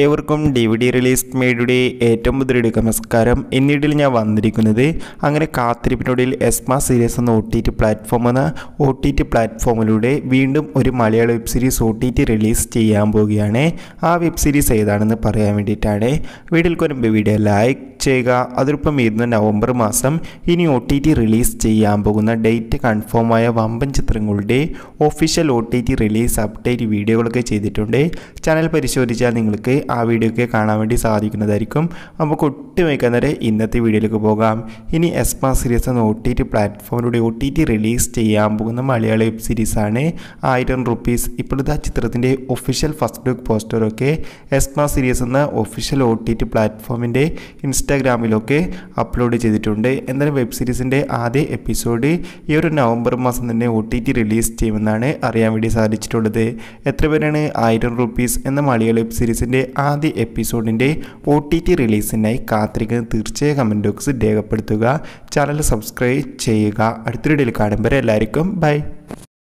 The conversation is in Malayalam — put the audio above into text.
ഏവർക്കും ഡി വി ഡി റിലീസ് മേഡിയുടെ ഏറ്റവും പുതിയൊരു നമസ്കാരം. എന്നിടയിൽ ഞാൻ വന്നിരിക്കുന്നത് അങ്ങനെ കാത്തിരിപ്പിനൊടിയിൽ എസ്മ സീരീസ് എന്ന ഒ ടി ടി പ്ലാറ്റ്ഫോം എന്ന ഒ ടി ടി പ്ലാറ്റ്ഫോമിലൂടെ വീണ്ടും ഒരു മലയാള web series O T T release ചെയ്യാൻ പോവുകയാണ്. ആ വെബ് സീരീസ് ഏതാണെന്ന് പറയാൻ വേണ്ടിയിട്ടാണ്. വീഡിയോയിൽ വരുമ്പോൾ വീഡിയോ ലൈക്ക് ചെയ്യുക. അതിലിപ്പം വരുന്ന നവംബർ മാസം ഇനി ഒ ടി ടി റിലീസ് ചെയ്യാൻ പോകുന്ന ഡേറ്റ് കൺഫേമായ വമ്പൻ ചിത്രങ്ങളുടെ official O T T release update വീഡിയോകളൊക്കെ ചെയ്തിട്ടുണ്ട്. ചാനൽ പരിശോധിച്ചാൽ നിങ്ങൾക്ക് ആ വീഡിയോ ഒക്കെ കാണാൻ വേണ്ടി സാധിക്കുന്നതായിരിക്കും. നമുക്ക് ഒട്ടും വയ്ക്കുന്നവരെ ഇന്നത്തെ വീഡിയോയിലേക്ക് പോകാം. ഇനി എസ്മ സീരീസ് എന്ന ഒ ടി ടി പ്ലാറ്റ്ഫോമിലൂടെ ഒ ടി ടി റിലീസ് ചെയ്യാൻ പോകുന്ന മലയാള വെബ് സീരീസാണ് ആയിരം റുപ്പീസ് ഇപ്പോഴത്തെ ആ ചിത്രത്തിന്റെ ഒഫീഷ്യൽ ഫസ്റ്റ് ലുക്ക് പോസ്റ്ററൊക്കെ എസ്മ സീരീസ് എന്ന ഒഫീഷ്യൽ ഒ ടി ടി പ്ലാറ്റ്ഫോമിന്റെ ഇൻസ്റ്റാഗ്രാമിലൊക്കെ അപ്ലോഡ് ചെയ്തിട്ടുണ്ട്. എന്നാലും വെബ് സീരീസിന്റെ ആദ്യ എപ്പിസോഡ് ഈ ഒരു നവംബർ മാസം തന്നെ ഒ ടി ടി റിലീസ് ചെയ്യുമെന്നാണ് അറിയാൻ വേണ്ടി സാധിച്ചിട്ടുള്ളത്. എത്ര പേരാണ് ആയിരം റുപ്പീസ് എന്ന മലയാള വെബ് സീരീസിന്റെ ആദ്യ എപ്പിസോഡിന്റെ ഒ ടി ടി റിലീസിനായി കാത്തിരിക്കുന്നത് തീർച്ചയായും കമന്റ് ബോക്സ് രേഖപ്പെടുത്തുക. ചാനൽ സബ്സ്ക്രൈബ് ചെയ്യുക. അടുത്തൊരു വീഡിയോയിൽ കാണുമ്പോൾ എല്ലാവർക്കും ബൈ